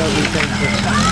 everything.